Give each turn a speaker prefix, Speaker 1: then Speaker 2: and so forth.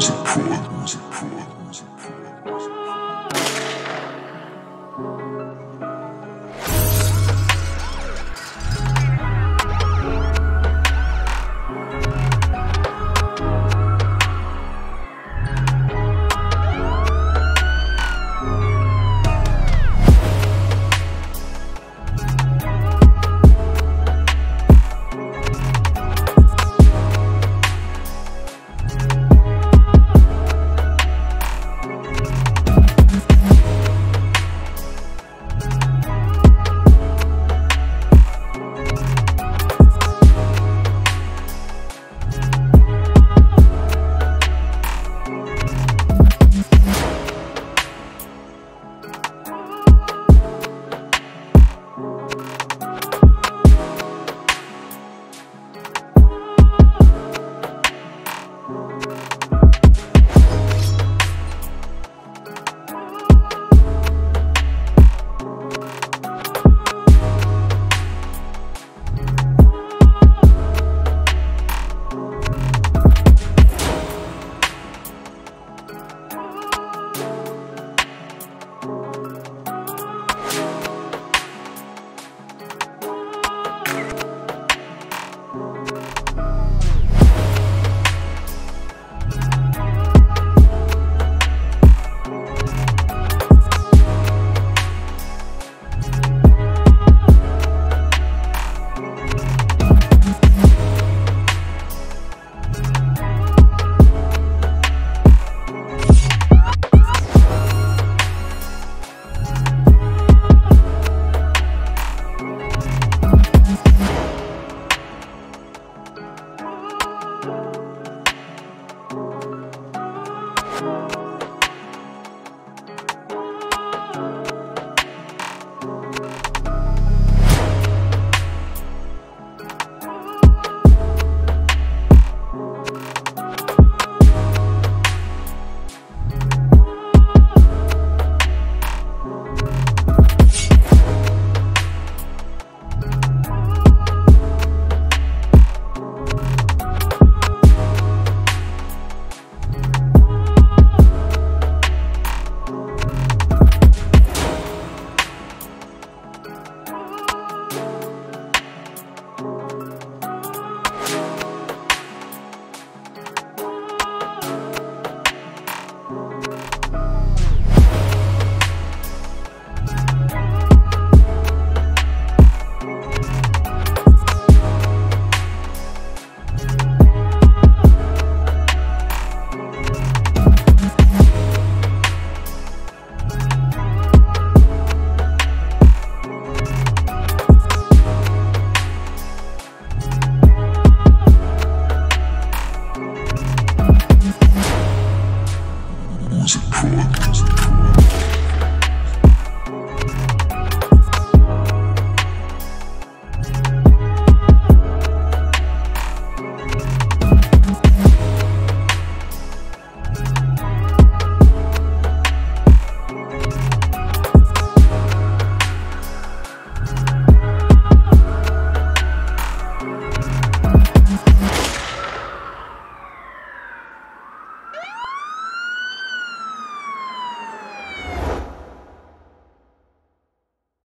Speaker 1: Music
Speaker 2: Bye. fuck.